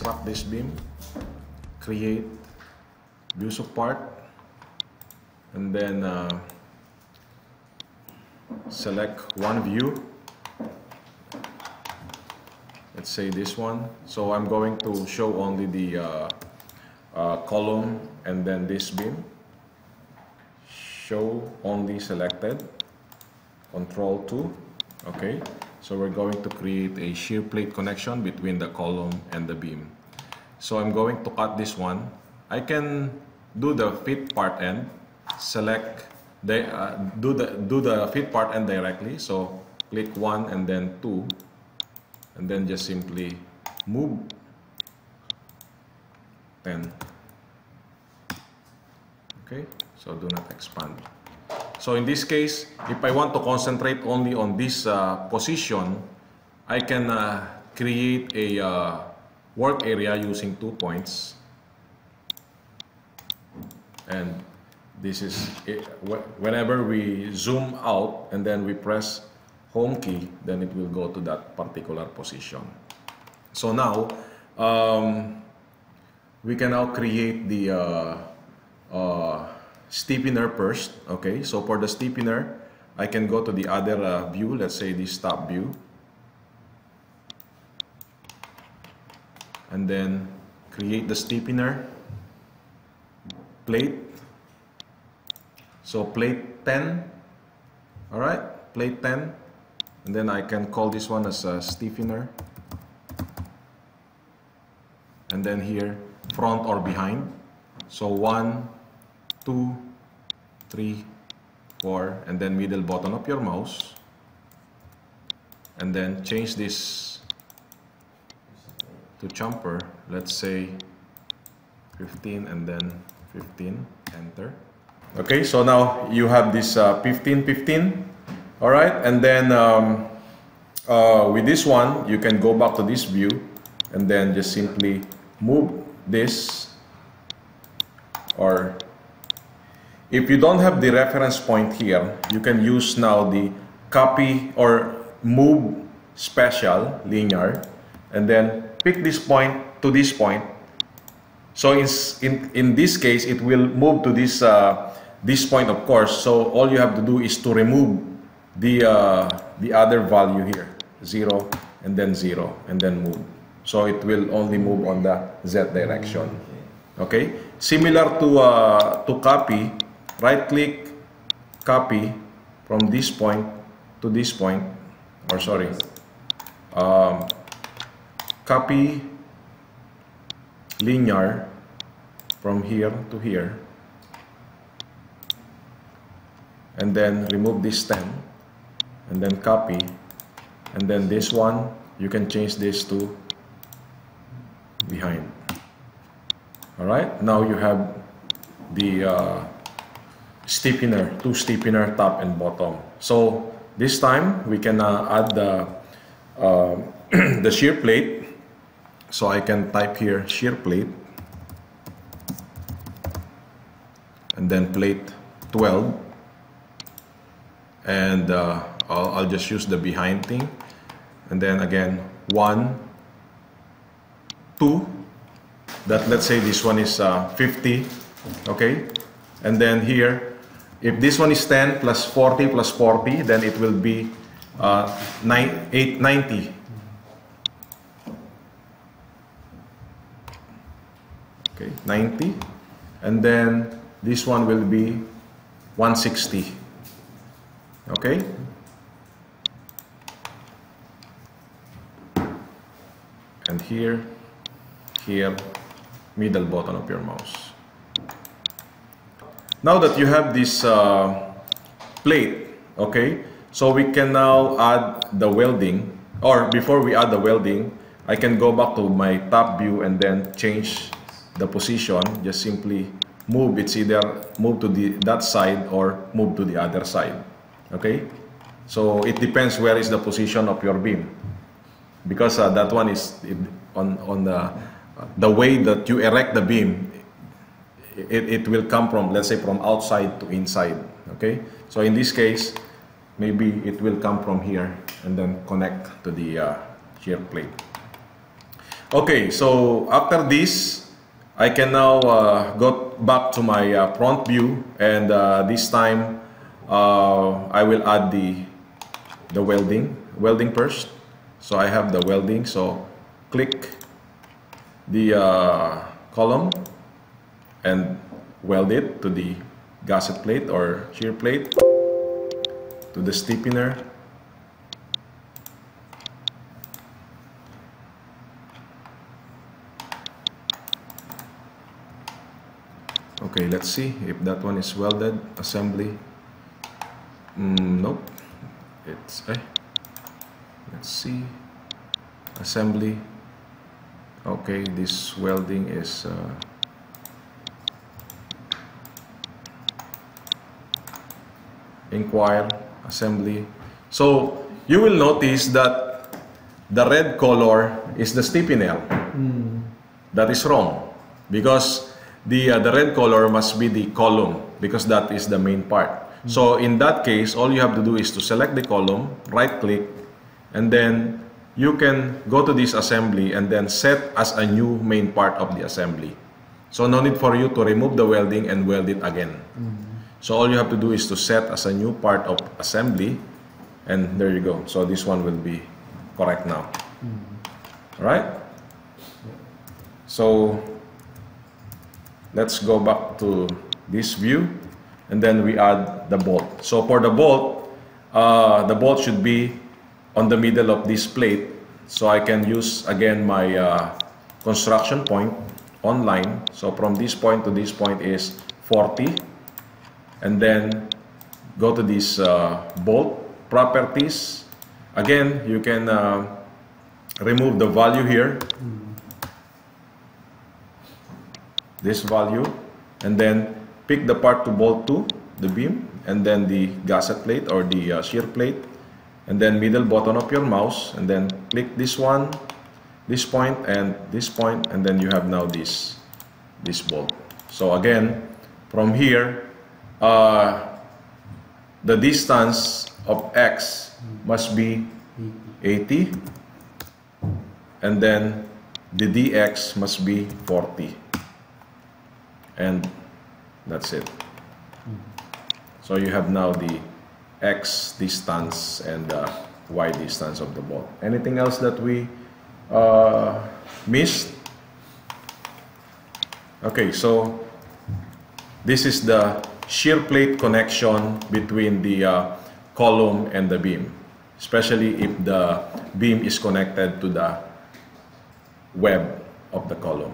extract this beam, create view support and then uh, select one view. Let's say this one. So I'm going to show only the uh, uh, column and then this beam. Show only selected. Control 2. Okay. So we're going to create a shear plate connection between the column and the beam. So I'm going to cut this one. I can do the fit part end, select the uh, do the do the fit part end directly. So click one and then two, and then just simply move 10. Okay, so do not expand. So in this case, if I want to concentrate only on this uh, position, I can uh, create a uh, work area using two points. And this is, it. whenever we zoom out and then we press home key, then it will go to that particular position. So now, um, we can now create the uh, uh, stiffener first. Okay, so for the stiffener, I can go to the other uh, view, let's say this top view. And then create the stiffener plate. So plate 10, all right, plate 10. And then I can call this one as a stiffener. And then here, front or behind. So one, two, three, four, and then middle button of your mouse. And then change this to chamfer. Let's say 15 and then 15, enter. Okay, so now you have this uh, 15, 15. All right, and then um, uh, with this one, you can go back to this view and then just simply move this or if you don't have the reference point here, you can use now the copy or move special linear and then pick this point to this point. So in, in, in this case, it will move to this, uh, this point of course. So all you have to do is to remove the, uh, the other value here, 0 and then 0 and then move. So it will only move on the Z direction. Okay? Similar to, uh, to copy, right click, copy from this point to this point, or sorry, um, copy linear from here to here, and then remove this 10, and then copy, and then this one, you can change this to behind. Alright, now you have the uh, stiffener, two stiffener top and bottom. So this time we can uh, add the, uh, the shear plate. So I can type here shear plate. And then plate 12 and uh, I'll, I'll just use the behind thing. And then again one two. That let's say this one is uh, 50 okay? And then here if this one is 10 plus 40 plus 40, then it will be uh, 9, 8, 90. Okay, 90. And then this one will be 160. Okay? And here, here, middle button of your mouse. Now that you have this uh, plate, okay, so we can now add the welding or before we add the welding, I can go back to my top view and then change the position. Just simply move. It's either move to the that side or move to the other side. Okay? So it depends where is the position of your beam. Because uh, that one is on, on the, the way that you erect the beam it, it will come from, let's say, from outside to inside. Okay? So in this case, maybe it will come from here and then connect to the uh, shear plate. Okay, so after this, I can now uh, go back to my uh, front view and uh, this time uh, I will add the, the welding, welding first. So I have the welding, so click the uh, column and weld it to the gusset plate or shear plate to the stiffener okay let's see if that one is welded assembly. Mm, nope. It's eh. let's see. Assembly. Okay this welding is uh, inquire assembly. So you will notice that the red color is the stiffener Mm. that is wrong because the uh, the red color must be the column because that is the main part. So in that case all you have to do is to select the column right click and then you can go to this assembly and then set as a new main part of the assembly. So no need for you to remove the welding and weld it again so all you have to do is to set as a new part of assembly and there you go. So this one will be correct now. All right so let's go back to this view and then we add the bolt. So for the bolt, uh, the bolt should be on the middle of this plate so I can use again my uh, construction point online. So from this point to this point is 40 and then go to this uh, bolt properties. Again, you can uh, remove the value here. This value. And then pick the part to bolt to the beam. And then the gusset plate or the uh, shear plate. And then middle button of your mouse. And then click this one this point and this point. And then you have now this this bolt so again from here uh, the distance of x must be 80 and then the dx must be 40 and that's it. So you have now the x distance and the y distance of the ball. Anything else that we uh, missed? Okay so this is the shear plate connection between the uh, column and the beam especially if the beam is connected to the web of the column